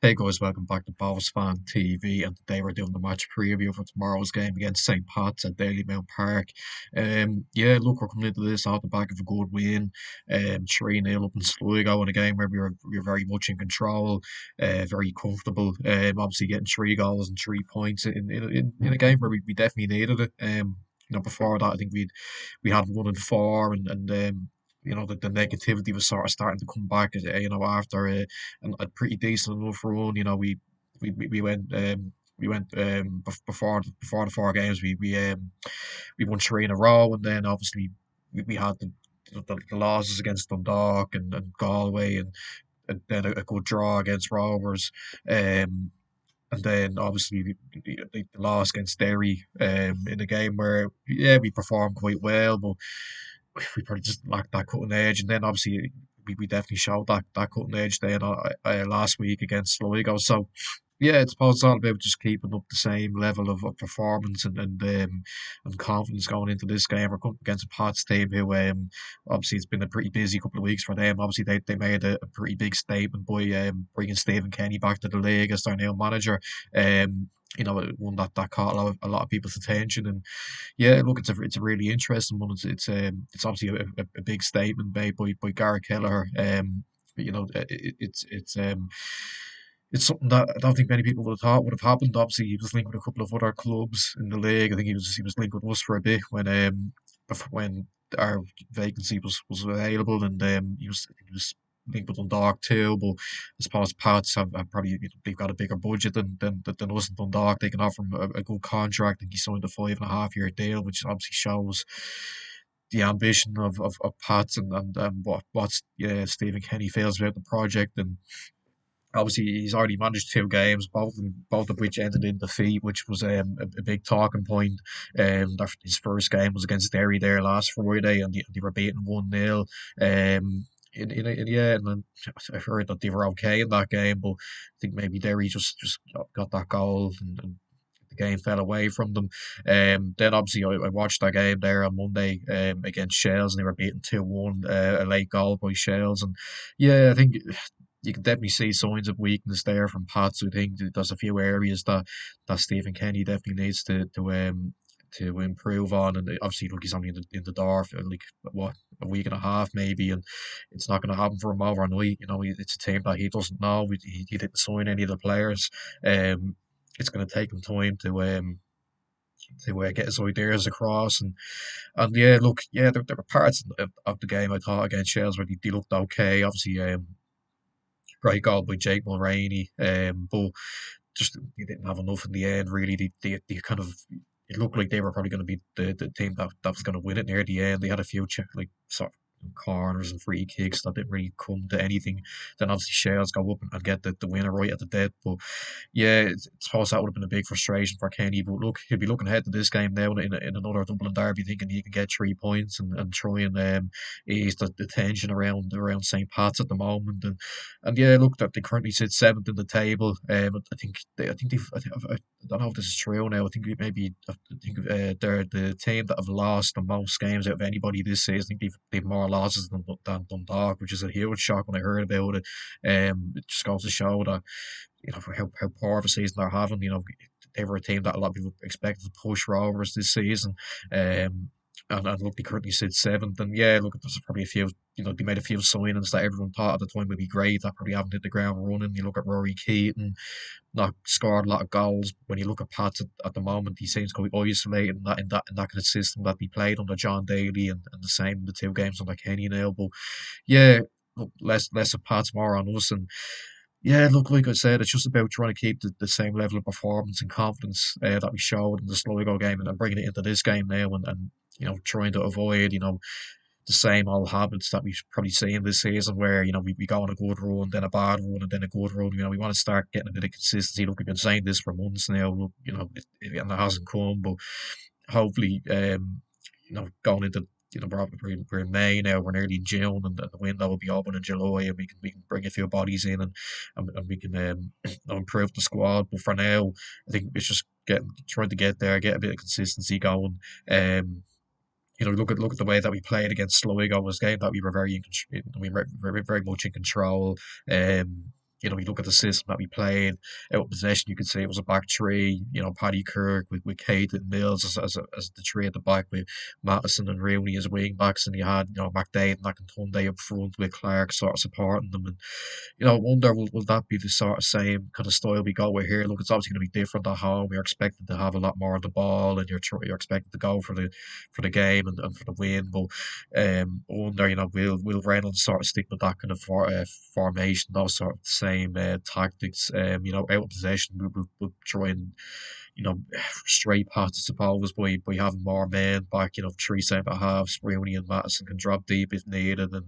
Hey guys, welcome back to Bohs Fan TV, and today we're doing the match preview for tomorrow's game against St. Pat's at Dalymount Park. Um, yeah, look, we're coming into this off the back of a good win, um, 3 0 up in Sligo in a game where we were, we were very much in control, uh, very comfortable. Um, obviously, getting three goals and three points in, in, in, in a game where we, we definitely needed it. Um, you know, before that, I think we'd we had one and four, and and um, you know, the, the negativity was sort of starting to come back, uh, you know, after a, a pretty decent enough run. You know, we we, we went um, we went um, before before the four games. We we um, we won three in a row, and then obviously we, we had the, the, the losses against Dundalk and, and Galway, and, and then a, a good draw against Rovers. Um, and then obviously the, the, the loss against Derry um, in a game where yeah we performed quite well, but we probably just lacked that cutting edge. And then obviously we, we definitely showed that, that cutting edge then uh, uh, last week against Sligo. So yeah, it's all about just keeping up the same level of, of performance and and, um, and confidence going into this game. We're against a Pats team who um, obviously it's been a pretty busy couple of weeks for them. Obviously they, they made a, a pretty big statement by um, bringing Stephen Kenny back to the league as their new manager. Um, you know, one that, that caught a lot, of, a lot of people's attention. And yeah, look, it's a it's a really interesting one. It's it's um it's obviously a, a, a big statement made by by Garrett Kelleher. Um, you know, it, it's it's um it's something that I don't think many people would have thought would have happened. Obviously, he was linked with a couple of other clubs in the league. I think he was he was linked with us for a bit when um when our vacancy was was available, and um he was he was with Dundalk too. But I suppose Pats have, have probably they've got a bigger budget than than, than us in Dundalk. They can offer him a, a good contract. Think he signed a five and a half year deal, which obviously shows the ambition of, of, of Pats and, and um, what what's yeah, Stephen Kenny feels about the project and obviously he's already managed two games, both of, both of which ended in defeat, which was um, a, a big talking point. Um, his first game was against Derry there last Friday, and they, they were beaten one 0 Um, in, in, yeah, and I heard that they were okay in that game, but I think maybe Derry just just got that goal and, and the game fell away from them. Um, then obviously I, I, watched that game there on Monday um, against Shels, and they were beaten two one, uh, a late goal by Shels, and yeah, I think you can definitely see signs of weakness there from Pats. I think there's a few areas that that Stephen Kenny definitely needs to to um to improve on. And obviously, look, he's only in the, in the door for like what a week and a half maybe, and it's not going to happen for him overnight. You know, it's a team that he doesn't know. He, he didn't sign any of the players. Um, it's going to take him time to um to uh, get his ideas across and and yeah look yeah there, there were parts of, of the game I thought against Shels where they, they looked okay obviously um great goal by Jake Mulraney. Um, but just they didn't have enough in the end. Really, they they, they kind of it looked like they were probably going to be the, the team that, that was going to win it near the end. They had a few like sort of corners and free kicks that didn't really come to anything. Then obviously Shels go up and get the, the winner right at the death. But yeah, I suppose that would have been a big frustration for Kenny. But look, he'll be looking ahead to this game now in, in another Dublin derby, thinking he can get three points and, and try and um, ease the, the tension around around St. Pat's at the moment. And and yeah, look, that they currently sit seventh in the table. Um, I think they, I think they've, I, I don't know if this is true now. I think maybe I think uh, they're the team that have lost the most games out of anybody this season. I think they've, they've more more losses than, than Dundalk, which is a huge shock when I heard about it. Um, it just goes to show that you know how, how poor of a season they're having. You know, they were a team that a lot of people expected to push Rovers this season. Um, and, and look, they currently sit seventh. And yeah, look, there's probably a few, you know, they made a few signings that everyone thought at the time would be great that probably haven't hit the ground running. You look at Ruairí Keating, not scored a lot of goals. When you look at Pat at, at the moment, he seems to be isolated in that, in that in that kind of system that he played under Jon Daly and, and the same in the two games under Kenny now. But yeah, look, less less of Pat's more on us and yeah, look, like I said, it's just about trying to keep the, the same level of performance and confidence uh, that we showed in the Sligo game and then bringing it into this game now and, and you know, trying to avoid, you know, the same old habits that we've probably seen in this season where, you know, we, we go on a good run, then a bad run, and then a good run. You know, we want to start getting a bit of consistency. Look, we've been saying this for months now, you know, and it hasn't come, but hopefully, um, you know, going into you know, we're, we're in May now, we're nearly in June, and the window will be open in July, and we can we can bring a few bodies in, and and, and we can um, improve the squad. But for now, I think it's just getting trying to get there, get a bit of consistency going. Um, you know, look at look at the way that we played against Sligo was game that we were very in, we were very, very much in control. Um, you know, you look at the system that we played out possession, you could say it was a back three, you know, Paddy Kirk with, with Kate and Mills as, as, as the three at the back with Mattison and Rooney as wing backs, and you had, you know, McDaid and Akintunde up front with Clark sort of supporting them. And, you know, I wonder, will, will that be the sort of same kind of style we go with here? Look, it's obviously going to be different at home. We're expected to have a lot more of the ball, and you're, you're expected to go for the for the game and, and for the win. But um, I wonder, you know, will, will Reynolds sort of stick with that kind of for, uh, formation, those sort of same uh, tactics. Um, you know, out of possession, we will we'll try and you know straight past, I suppose, by by more men back. You know, three centre halves, Rooney and Mattison can drop deep if needed, and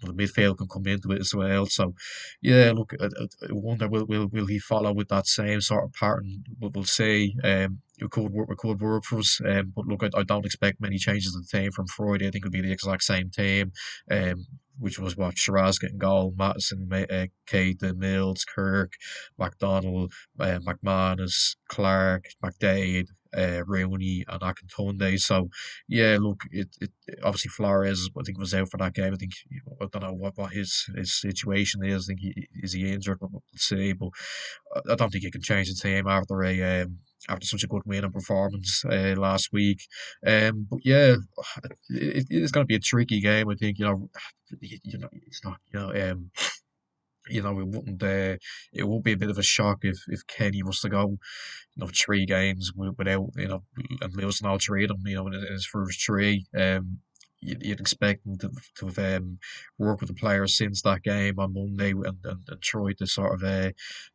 you know, the midfield can come into it as well. So, yeah, look, I, I wonder will will will he follow with that same sort of pattern? We'll see. Um, it could work, it could work for us. Um, but look, I, I don't expect many changes in the team from Friday. I think it'll be the exact same team. Um, which was what Shiraz getting goal, Mattison, uh, Keita, Mills, Kirk, McDonald, uh, McManus, Clark, McDaid, uh, Rooney, and Akintunde. So, yeah, look, it, it obviously Flores, I think, was out for that game. I think I don't know what, what his his situation is. I think he is he injured, we'll see. But I don't think he can change the team after a um, after such a good win and performance uh, last week. Um, but yeah, it, it's going to be a tricky game. I think you know, you know, it's not you know. Um, you know, it wouldn't. Uh, it would be a bit of a shock if, if Kenny was to go, you know, three games without, you know, and losing all three of them, you know, in his first three. Um, you'd you'd expect him to, to have um, worked with the players since that game on Monday and, and, and try to sort of uh,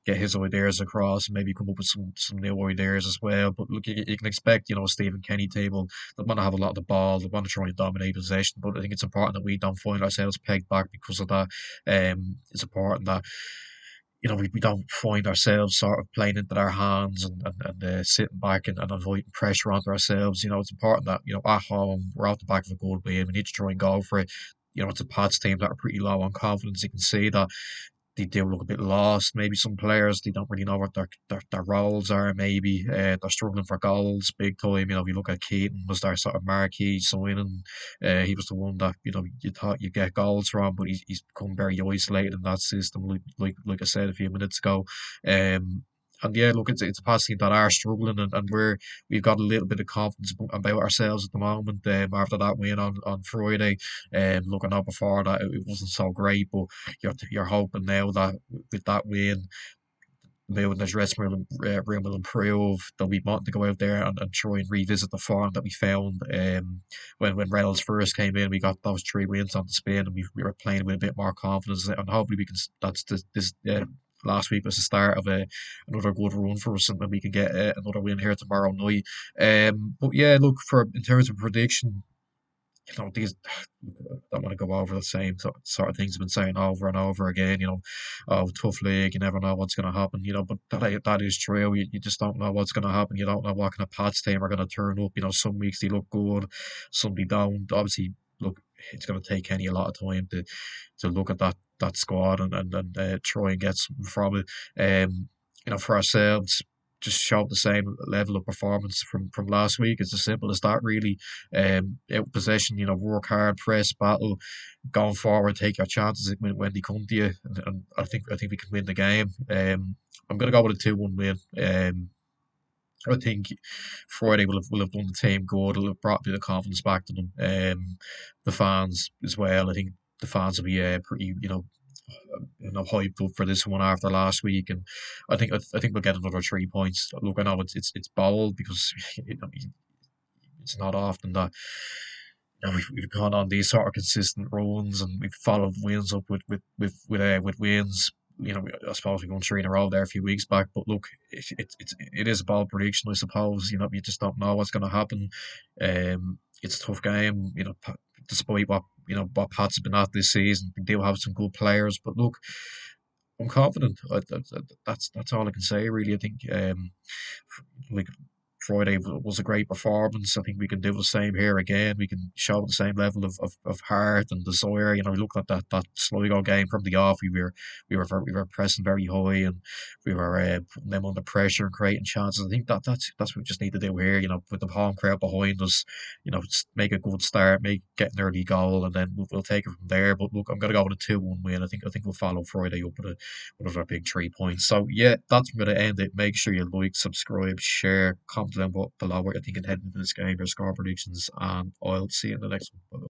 get his ideas across maybe come up with some, some new ideas as well. But look, you, you can expect, you know, Stephen Kenny table, they want to have a lot of the ball, they want to try and dominate possession, but I think it's important that we don't find ourselves pegged back because of that. Um, it's important that you know, we, we don't find ourselves sort of playing into their hands and, and, and uh, sitting back and, and avoiding pressure onto ourselves. You know, it's important that, you know, at home, we're out the back of a good win. We need to try and go for it. You know, it's a Pats team that are pretty low on confidence. You can see that they do look a bit lost. Maybe some players they don't really know what their their, their roles are. Maybe uh, they're struggling for goals big time. You know, if you look at Keating, was their sort of marquee signing. Uh, he was the one that you know you thought you'd get goals from, but he's, he's become very isolated in that system. Like like like I said a few minutes ago. Um, and yeah, look, it's it's a team that are struggling, and, and we're we've got a little bit of confidence about ourselves at the moment. Um, after that win on, on Friday, um, looking up before that, it, wasn't so great, but you're you're hoping now that with that win, maybe when the dressing room, uh, room will improve, they'll be wanting to go out there and, and try and revisit the form that we found um, when when Reynolds first came in. We got those three wins on the spin, and we, we were playing with a bit more confidence. And hopefully, we can. That's this, this uh, last week was the start of a another good run for us, and we can get uh, another win here tomorrow night. Um, but yeah, look for in terms of prediction, you know, these I don't want to go over the same sort of things I've been saying over and over again. You know, oh, tough league, you never know what's going to happen. You know, but that that is true. You, you just don't know what's going to happen. You don't know what kind of Pats team are going to turn up. You know, some weeks they look good, some they don't. Obviously, look, it's going to take Kenny a lot of time to to look at that that squad and and, and uh, try and get something from it. Um, you know, for ourselves, just show up the same level of performance from from last week. It's as simple as that, really. Um, out possession, you know, work hard, press, battle, going forward, take your chances when, when they come to you, and, and I think I think we can win the game. Um, I'm gonna go with a two one win. Um, I think Friday will have will have done the team good. It'll have brought a bit of confidence back to them. Um, the fans as well. I think the fans will be uh, pretty, you know, you know, hyped up for this one after last week, and I think I think we'll get another three points. Look, I know it's it's it's bold because you know, it's not often that you know, we've, we've gone on these sort of consistent runs and we've followed wins up with with with with, uh, with wins you know, I suppose we won three in a row there a few weeks back. But look, it, it, it's it is a bold prediction, I suppose. You know, you just don't know what's going to happen. Um, it's a tough game. You know, despite what you know what Pats have been at this season, they do have some good players. But look, I'm confident. I, I, that's that's all I can say. Really, I think um, like Friday was a great performance. I think we can do the same here again. We can show the same level of, of, of heart and desire. You know, we looked at that that Sligo game from the off. We were we were we were pressing very high and we were uh, putting them under pressure and creating chances. I think that that's that's what we just need to do here. You know, with the home crowd behind us, you know, make a good start, make get an early goal, and then we'll, we'll take it from there. But look, I'm gonna go with a two one win. I think I think we'll follow Friday up with a with a big three points. So yeah, that's to end it. Make sure you like, subscribe, share, comment below what you think and heading into this score predictions, and um, I'll see you in the next one. Bye.